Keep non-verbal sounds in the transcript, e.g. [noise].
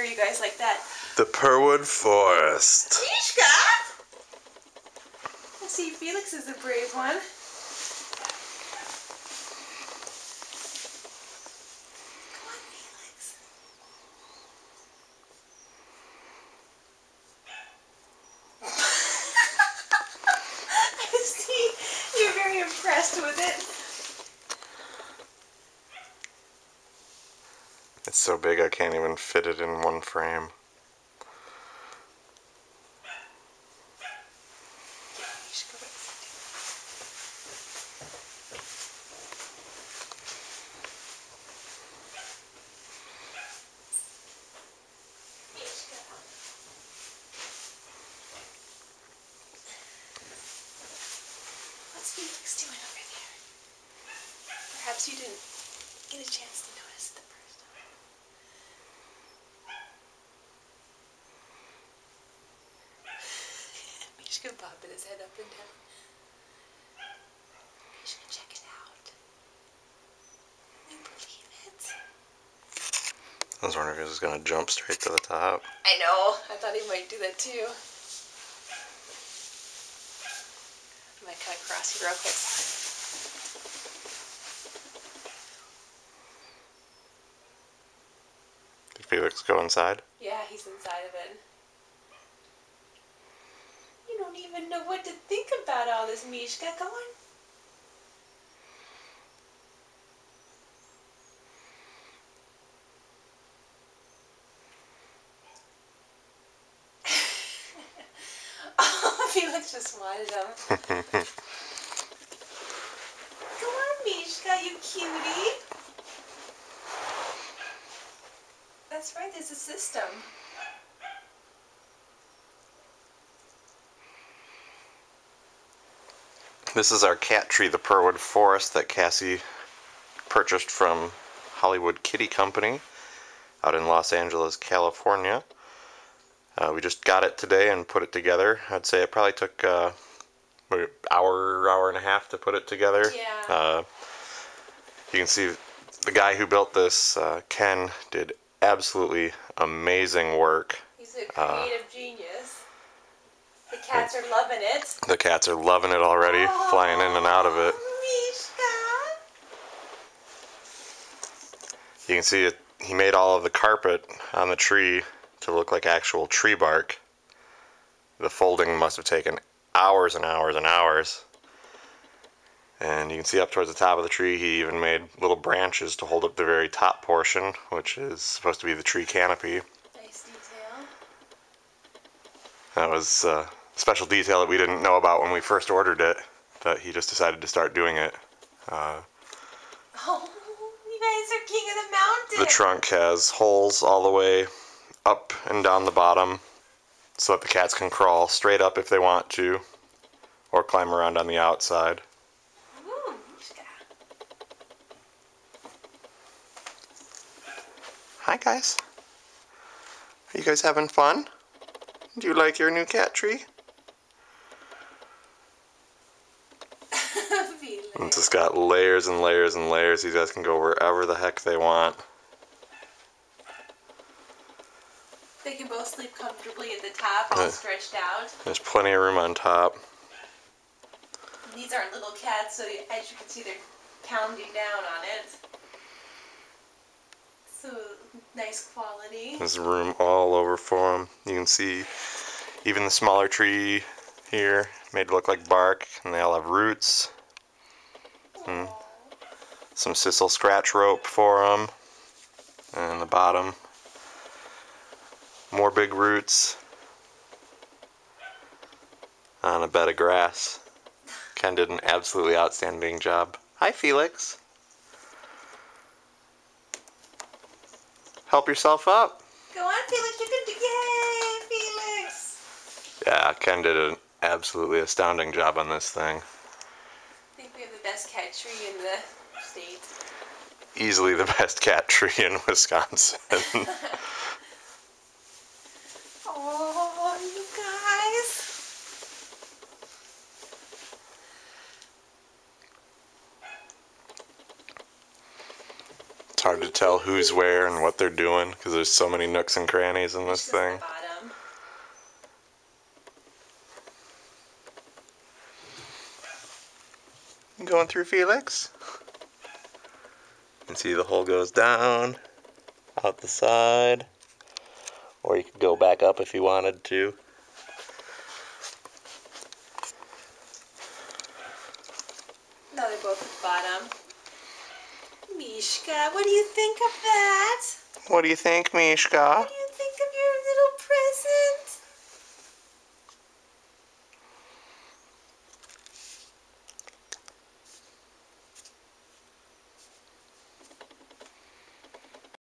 you guys like that. The Purrwood Forest. Mishka! I see Feliks is a brave one. Come on, Feliks. [laughs] I see you're very impressed with it. It's so big I can't even fit it in one frame. What's Feliks doing over there? Perhaps you didn't get a chance to notice the first time. Mishka bobbing his head up and down. Check it out. You believe it? I was wondering if it was gonna jump straight to the top. I know. I thought he might do that too. I might cut across here real quick. Did Feliks go inside? Yeah, he's inside of it. You don't even know what to think about all this, Mishka. Come on. [laughs] oh, [laughs] Feliks just wanted him. [laughs] Come on, Mishka, you cutie. That's right, there's a system. This is our cat tree, the Purrwood Forest, that Cassie purchased from Hollywood Kitty Company out in Los Angeles, California. Uh, we just got it today and put it together. I'd say it probably took uh, maybe hour, hour and a half to put it together. Yeah. Uh, you can see the guy who built this, uh, Ken, did absolutely amazing work. He's a Uh, creative genius. The cats are loving it. The cats are loving it already, flying in and out of it. Oh, You can see it, he made all of the carpet on the tree to look like actual tree bark. The folding must have taken hours and hours and hours. And you can see up towards the top of the tree, he even made little branches to hold up the very top portion, which is supposed to be the tree canopy. Nice detail. That was a special detail that we didn't know about when we first ordered it, that he just decided to start doing it. Uh, Oh, you guys are king of the mountain. The trunk has holes all the way up and down the bottom so that the cats can crawl straight up if they want to or climb around on the outside. Ooh, Hi guys. Are you guys having fun? Do you like your new cat tree? Feliks. It's just got layers and layers and layers. These guys can go wherever the heck they want. They can both sleep comfortably at the top, all stretched out. There's plenty of room on top. And these aren't little cats, so as you can see, they're pounding down on it. So nice quality. There's room all over for them. You can see even the smaller tree here made to look like bark, and they all have roots. Mm. Some sisal scratch rope for them. And the bottom, more big roots on a bed of grass. Ken did an absolutely outstanding job. Hi, Feliks. Help yourself up. Go on, Feliks, you can do Yay, Feliks! Yeah, Ken did an absolutely astounding job on this thing. I think we have the best cat tree in the state. Easily the best cat tree in Wisconsin. [laughs] Oh, you guys. It's hard to tell who's where and what they're doing because there's so many nooks and crannies in this Just at thing. bottom. Going through Feliks. And see the hole goes down, out the side, or you could go back up if you wanted to. No, they're both at the bottom. Mishka, what do you think of that? What do you think, Mishka? What do you